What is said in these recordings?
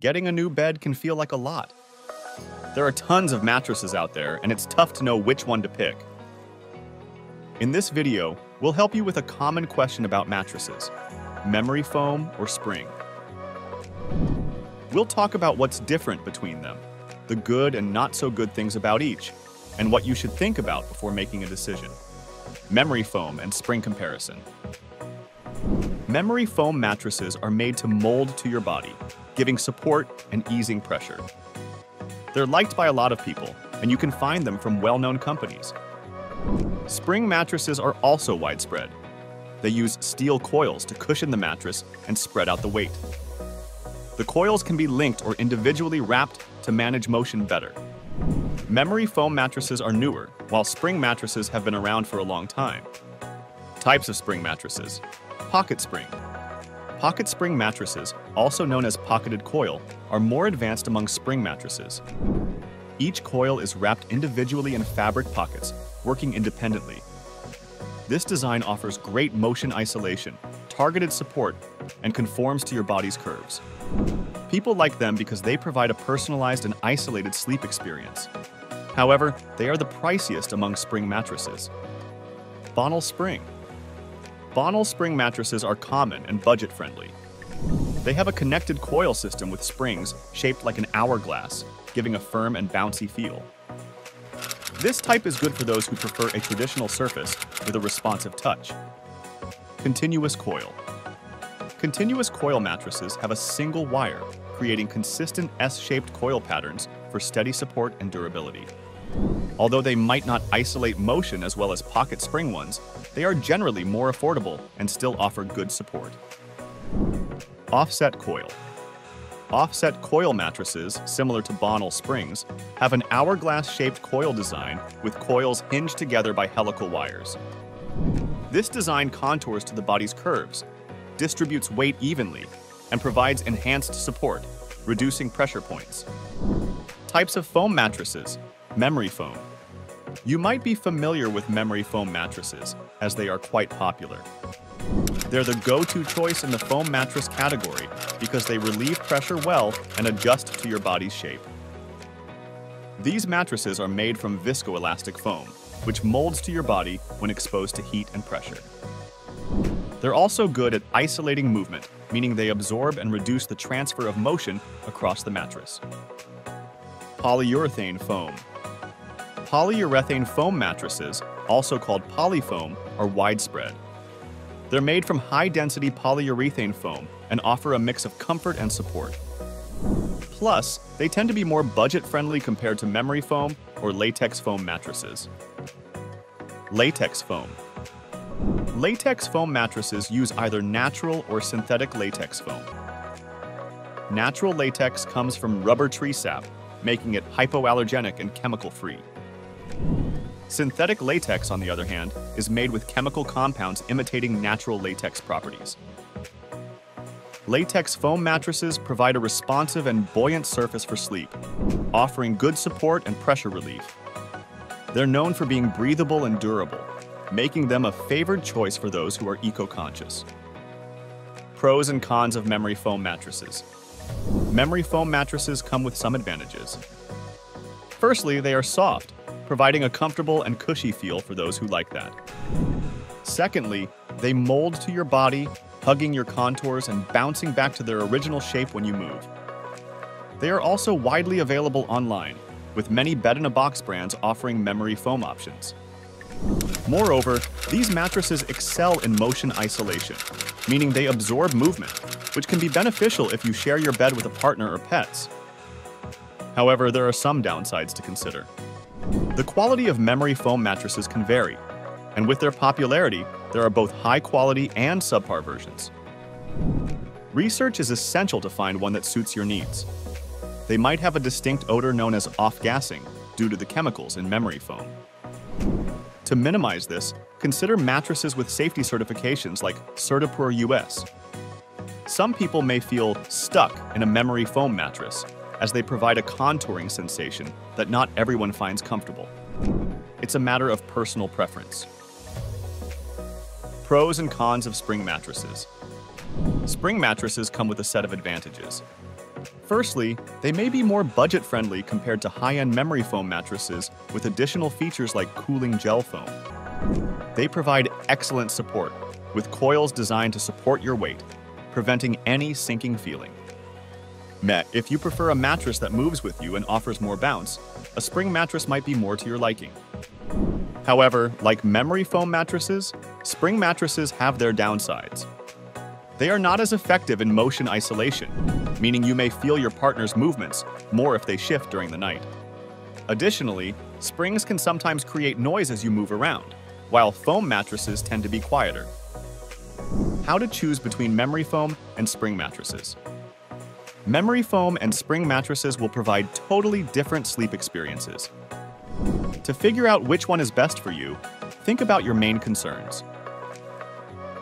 Getting a new bed can feel like a lot. There are tons of mattresses out there, and it's tough to know which one to pick. In this video, we'll help you with a common question about mattresses memory foam or spring. We'll talk about what's different between them, the good and not so good things about each, and what you should think about before making a decision. Memory foam and spring comparison. Memory foam mattresses are made to mold to your body, giving support and easing pressure. They're liked by a lot of people, and you can find them from well-known companies. Spring mattresses are also widespread. They use steel coils to cushion the mattress and spread out the weight. The coils can be linked or individually wrapped to manage motion better. Memory foam mattresses are newer, while spring mattresses have been around for a long time. Types of spring mattresses. Pocket spring. Pocket spring mattresses, also known as pocketed coil, are more advanced among spring mattresses. Each coil is wrapped individually in fabric pockets, working independently. This design offers great motion isolation, targeted support, and conforms to your body's curves. People like them because they provide a personalized and isolated sleep experience. However, they are the priciest among spring mattresses. Bonnell Spring. Bonnell Spring mattresses are common and budget-friendly. They have a connected coil system with springs shaped like an hourglass, giving a firm and bouncy feel. This type is good for those who prefer a traditional surface with a responsive touch. Continuous coil. Continuous coil mattresses have a single wire, creating consistent S-shaped coil patterns for steady support and durability. Although they might not isolate motion as well as pocket spring ones, they are generally more affordable and still offer good support. Offset coil. Offset coil mattresses, similar to Bonnell springs, have an hourglass-shaped coil design with coils hinged together by helical wires. This design contours to the body's curves, distributes weight evenly, and provides enhanced support, reducing pressure points. Types of foam mattresses. Memory foam. You might be familiar with memory foam mattresses, as they are quite popular. They're the go-to choice in the foam mattress category because they relieve pressure well and adjust to your body's shape. These mattresses are made from viscoelastic foam, which molds to your body when exposed to heat and pressure. They're also good at isolating movement, meaning they absorb and reduce the transfer of motion across the mattress. Polyurethane foam. Polyurethane foam mattresses, also called polyfoam, are widespread. They're made from high-density polyurethane foam and offer a mix of comfort and support. Plus, they tend to be more budget-friendly compared to memory foam or latex foam mattresses. Latex foam. Latex foam mattresses use either natural or synthetic latex foam. Natural latex comes from rubber tree sap, making it hypoallergenic and chemical-free. Synthetic latex, on the other hand, is made with chemical compounds imitating natural latex properties. Latex foam mattresses provide a responsive and buoyant surface for sleep, offering good support and pressure relief. They're known for being breathable and durable, making them a favored choice for those who are eco-conscious. Pros and cons of memory foam mattresses. Memory foam mattresses come with some advantages. Firstly, they are soft, providing a comfortable and cushy feel for those who like that. Secondly, they mold to your body, hugging your contours and bouncing back to their original shape when you move. They are also widely available online, with many bed-in-a-box brands offering memory foam options. Moreover, these mattresses excel in motion isolation, meaning they absorb movement, which can be beneficial if you share your bed with a partner or pets. However, there are some downsides to consider. The quality of memory foam mattresses can vary, and with their popularity, there are both high quality and subpar versions. Research is essential to find one that suits your needs. They might have a distinct odor known as off-gassing due to the chemicals in memory foam. To minimize this, consider mattresses with safety certifications like Certipur US. Some people may feel stuck in a memory foam mattress, as they provide a contouring sensation that not everyone finds comfortable. It's a matter of personal preference. Pros and cons of spring mattresses. Spring mattresses come with a set of advantages. Firstly, they may be more budget-friendly compared to high-end memory foam mattresses with additional features like cooling gel foam. They provide excellent support, with coils designed to support your weight, preventing any sinking feeling. Met, if you prefer a mattress that moves with you and offers more bounce, a spring mattress might be more to your liking. However, like memory foam mattresses, spring mattresses have their downsides. They are not as effective in motion isolation, meaning you may feel your partner's movements more if they shift during the night. Additionally, springs can sometimes create noise as you move around, while foam mattresses tend to be quieter. How to choose between memory foam and spring mattresses. Memory foam and spring mattresses will provide totally different sleep experiences. To figure out which one is best for you, think about your main concerns.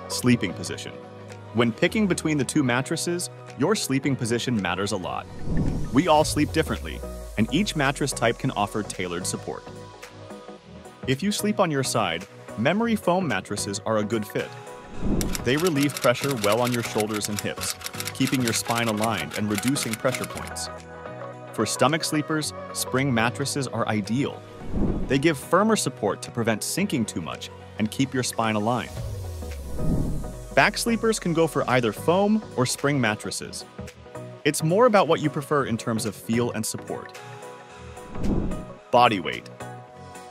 Sleeping position. When picking between the two mattresses, your sleeping position matters a lot. We all sleep differently, and each mattress type can offer tailored support. If you sleep on your side, memory foam mattresses are a good fit. They relieve pressure well on your shoulders and hips, keeping your spine aligned and reducing pressure points. For stomach sleepers, spring mattresses are ideal. They give firmer support to prevent sinking too much and keep your spine aligned. Back sleepers can go for either foam or spring mattresses. It's more about what you prefer in terms of feel and support. Body weight.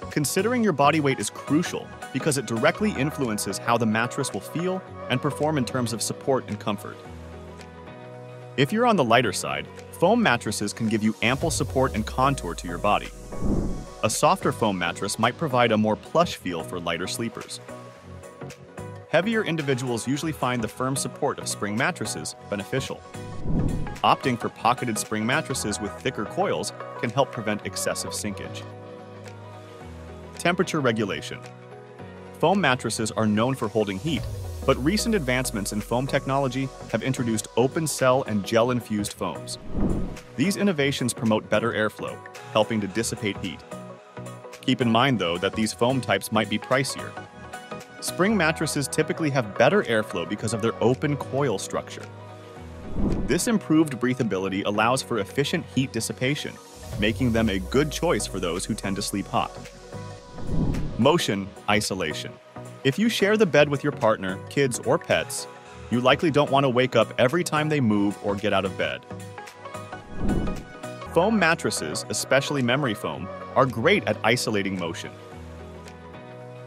Considering your body weight is crucial because it directly influences how the mattress will feel and perform in terms of support and comfort. If you're on the lighter side, foam mattresses can give you ample support and contour to your body. A softer foam mattress might provide a more plush feel for lighter sleepers. Heavier individuals usually find the firm support of spring mattresses beneficial. Opting for pocketed spring mattresses with thicker coils can help prevent excessive sinkage. Temperature regulation. Foam mattresses are known for holding heat, but recent advancements in foam technology have introduced open cell and gel-infused foams. These innovations promote better airflow, helping to dissipate heat. Keep in mind, though, that these foam types might be pricier, Spring mattresses typically have better airflow because of their open coil structure. This improved breathability allows for efficient heat dissipation, making them a good choice for those who tend to sleep hot. Motion isolation. If you share the bed with your partner, kids, or pets, you likely don't want to wake up every time they move or get out of bed. Foam mattresses, especially memory foam, are great at isolating motion.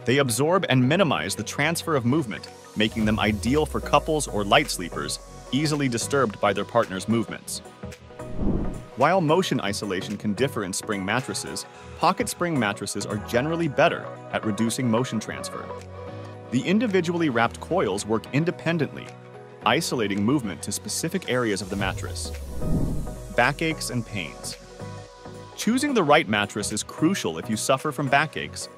They absorb and minimize the transfer of movement, making them ideal for couples or light sleepers, easily disturbed by their partner's movements. While motion isolation can differ in spring mattresses, pocket spring mattresses are generally better at reducing motion transfer. The individually wrapped coils work independently, isolating movement to specific areas of the mattress. Backaches and pains. Choosing the right mattress is crucial if you suffer from backaches,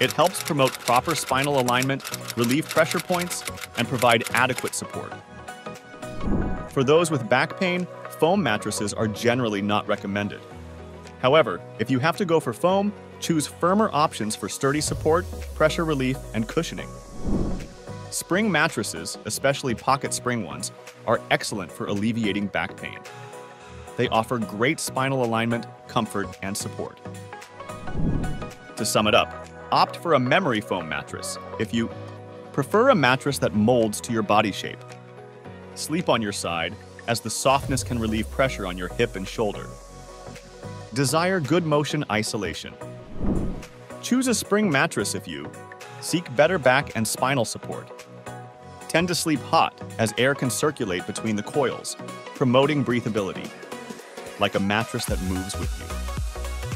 it helps promote proper spinal alignment, relieve pressure points, and provide adequate support. For those with back pain, foam mattresses are generally not recommended. However, if you have to go for foam, choose firmer options for sturdy support, pressure relief, and cushioning. Spring mattresses, especially pocket spring ones, are excellent for alleviating back pain. They offer great spinal alignment, comfort, and support. To sum it up, Opt for a memory foam mattress if you prefer a mattress that molds to your body shape. Sleep on your side, as the softness can relieve pressure on your hip and shoulder. Desire good motion isolation. Choose a spring mattress if you seek better back and spinal support. Tend to sleep hot as air can circulate between the coils, promoting breathability, like a mattress that moves with you.